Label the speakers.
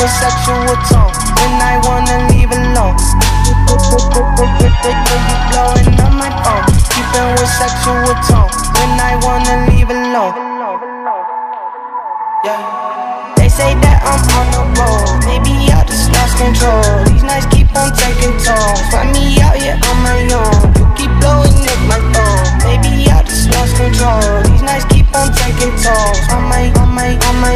Speaker 1: with sexual tone when I wanna leave alone. You blowing up my phone, keeping with sexual tone when I wanna leave alone. Yeah. They say that I'm on the road, maybe I just lost control. These nights keep on taking tolls. Find me out here on my own. You keep blowing up my phone, maybe I just lost control. These nights keep on taking tolls on my, on my, on my.